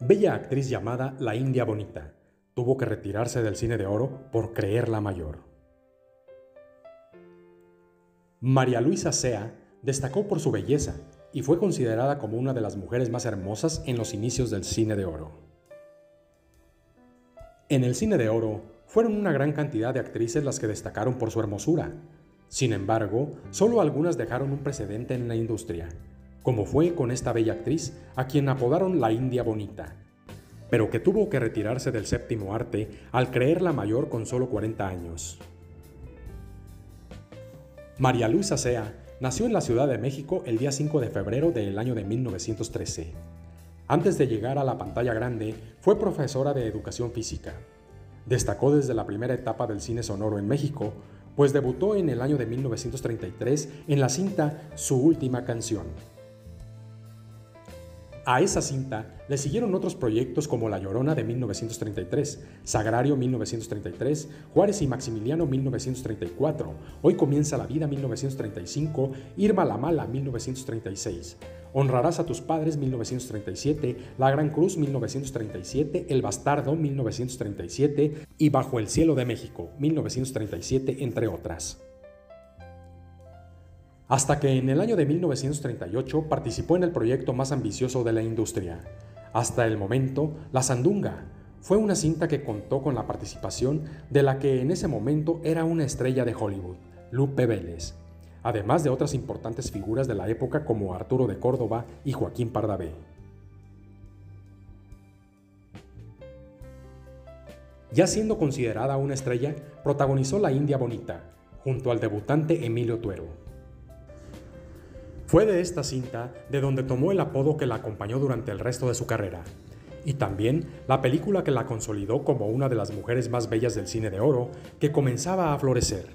Bella actriz llamada La India Bonita. Tuvo que retirarse del cine de oro por creerla mayor. María Luisa Sea destacó por su belleza y fue considerada como una de las mujeres más hermosas en los inicios del cine de oro. En el cine de oro fueron una gran cantidad de actrices las que destacaron por su hermosura. Sin embargo, solo algunas dejaron un precedente en la industria, como fue con esta bella actriz a quien apodaron la India Bonita, pero que tuvo que retirarse del séptimo arte al creerla mayor con solo 40 años. María Luisa Sea nació en la Ciudad de México el día 5 de febrero del año de 1913. Antes de llegar a la pantalla grande, fue profesora de educación física. Destacó desde la primera etapa del cine sonoro en México, pues debutó en el año de 1933 en la cinta Su última canción, a esa cinta le siguieron otros proyectos como La Llorona de 1933, Sagrario 1933, Juárez y Maximiliano 1934, Hoy comienza la vida 1935, Irma la Mala 1936, Honrarás a tus padres 1937, La Gran Cruz 1937, El Bastardo 1937 y Bajo el Cielo de México 1937, entre otras hasta que en el año de 1938 participó en el proyecto más ambicioso de la industria. Hasta el momento, La Sandunga fue una cinta que contó con la participación de la que en ese momento era una estrella de Hollywood, Lupe Vélez, además de otras importantes figuras de la época como Arturo de Córdoba y Joaquín Pardavé. Ya siendo considerada una estrella, protagonizó La India Bonita, junto al debutante Emilio Tuero. Fue de esta cinta de donde tomó el apodo que la acompañó durante el resto de su carrera, y también la película que la consolidó como una de las mujeres más bellas del cine de oro que comenzaba a florecer.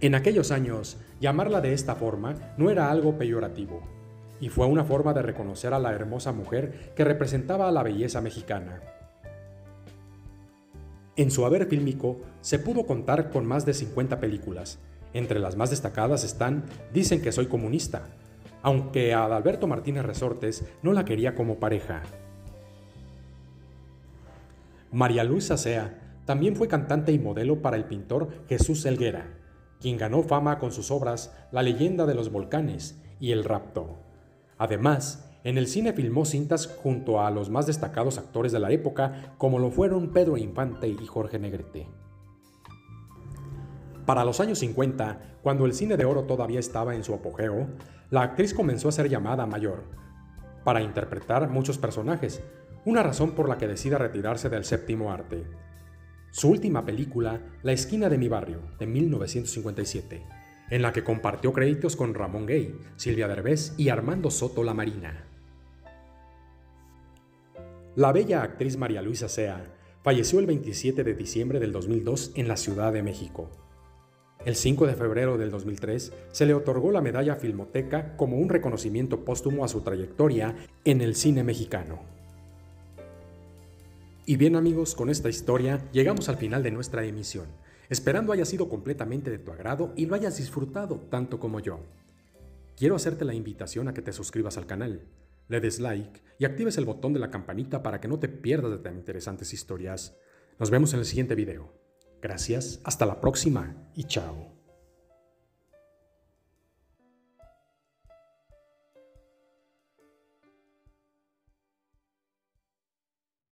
En aquellos años, llamarla de esta forma no era algo peyorativo, y fue una forma de reconocer a la hermosa mujer que representaba a la belleza mexicana. En su haber fílmico se pudo contar con más de 50 películas, entre las más destacadas están Dicen que soy comunista, aunque a Adalberto Martínez Resortes no la quería como pareja. María Luisa Sea también fue cantante y modelo para el pintor Jesús Elguera, quien ganó fama con sus obras La leyenda de los volcanes y El rapto. Además, en el cine filmó cintas junto a los más destacados actores de la época, como lo fueron Pedro Infante y Jorge Negrete. Para los años 50, cuando el cine de oro todavía estaba en su apogeo, la actriz comenzó a ser llamada mayor, para interpretar muchos personajes, una razón por la que decide retirarse del séptimo arte. Su última película, La esquina de mi barrio, de 1957, en la que compartió créditos con Ramón Gay, Silvia Derbez y Armando Soto La Marina. La bella actriz María Luisa Sea falleció el 27 de diciembre del 2002 en la Ciudad de México. El 5 de febrero del 2003 se le otorgó la medalla Filmoteca como un reconocimiento póstumo a su trayectoria en el cine mexicano. Y bien amigos, con esta historia llegamos al final de nuestra emisión, esperando haya sido completamente de tu agrado y lo hayas disfrutado tanto como yo. Quiero hacerte la invitación a que te suscribas al canal, le des like y actives el botón de la campanita para que no te pierdas de tan interesantes historias. Nos vemos en el siguiente video. Gracias, hasta la próxima y chao.